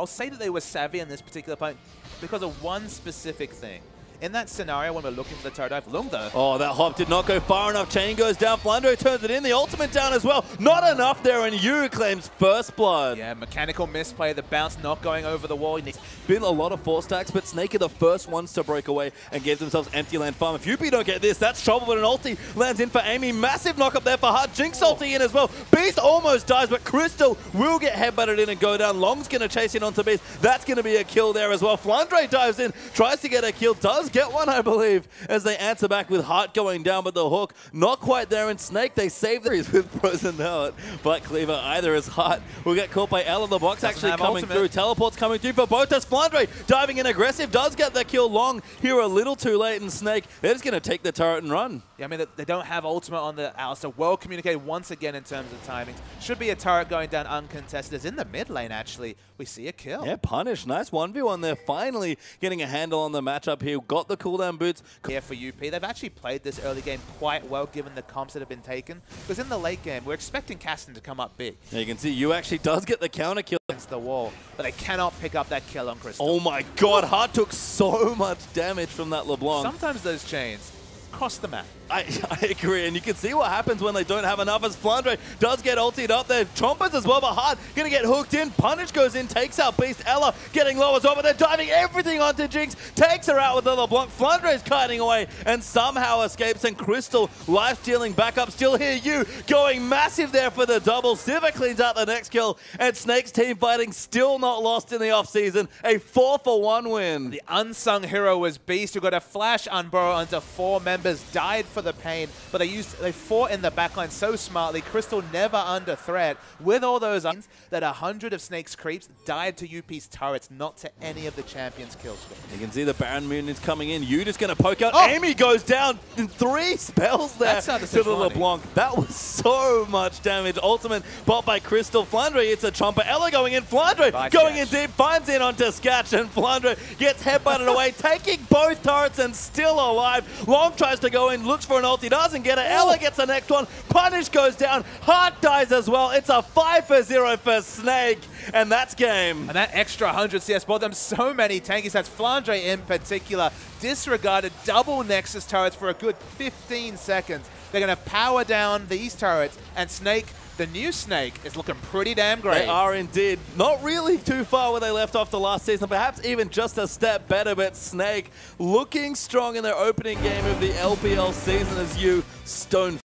I'll say that they were savvy in this particular point because of one specific thing. In that scenario, when we're looking for the turret dive, Lung though, Oh, that hop did not go far enough. Chain goes down. Flandre turns it in. The ultimate down as well. Not enough there, and Yu claims first blood. yeah, mechanical misplay, the bounce not going over the wall. He needs- Been a lot of four stacks, but Snake are the first ones to break away and give themselves empty land farm. If UP don't get this, that's trouble, but an ulti lands in for Amy. Massive knock up there for Hard. Jinx ulti in as well. Beast almost dies, but Crystal will get headbutted in and go down. Long's going to chase in onto Beast. That's going to be a kill there as well. Flandre dives in, tries to get a kill, does get one, I believe, as they answer back with Heart going down, but the hook not quite there. And Snake, they save the with Frozen out. But Cleaver either as Heart will get caught by Ella. The box Doesn't actually coming ultimate. through. Teleports coming through for both as Flandre diving in aggressive, does get the kill long. Here a little too late, and Snake, they're just going to take the turret and run. Yeah, I mean, they- they don't have ultimate on the Alistar. Well communicated once again in terms of timings. Should be a turret going down uncontested. It's in the mid lane, actually. We see a kill. Yeah, punish. Nice 1v1 there. Finally getting a handle on the matchup here. Got the cooldown boots. Here for UP. They've actually played this early game quite well given the comps that have been taken. Because in the late game, we're expecting Caston to come up big Now you can see you actually does get the counter kill. against the wall. But they cannot pick up that kill on Crystal. Oh my god, Hart took so much damage from that LeBlanc. Sometimes those chains cross the map. I, I agree, and you can see what happens when they don't have enough as Flandre does get ultied up there. Chompers as well, but Hart gonna get hooked in. Punish goes in, takes out Beast. Ella getting low as well, but they're diving everything onto Jinx. Takes her out with the LeBlanc. Flandre's kiting away and somehow escapes. And Crystal, life stealing back up, still here. You going massive there for the double. Siva cleans out the next kill, and Snake's team fighting still not lost in the offseason. A four for one win. The unsung hero was Beast, who got a flash on unburrow onto four members, died for the pain, but they used they fought in the backline so smartly. Crystal never under threat. With all those uns, that a hundred of Snake's creeps died to UP's turrets, not to any of the champions' kills. You can see the Baron Moon is coming in. You just going to poke out. Oh! Amy goes down in three spells there That to the funny. LeBlanc. That was so much damage. Ultimate bought by Crystal. Flandre It's a chomper. Ella going in. Flandre Bye, going in deep. Finds in onto Sketch and Flandre gets headbutted away, taking both turrets and still alive. Long tries to go in, looks for an ulti, doesn't get it. Ella gets the next one. Punish goes down. Heart dies as well. It's a 5 for 0 for Snake. And that's game. And that extra 100 CS bought them so many tanky sets. Flandre in particular disregarded double Nexus turrets for a good 15 seconds. They're going to power down these turrets, and Snake, the new Snake, is looking pretty damn great. They are indeed. Not really too far where they left off the last season, perhaps even just a step better, but Snake looking strong in their opening game of the LPL season as you stone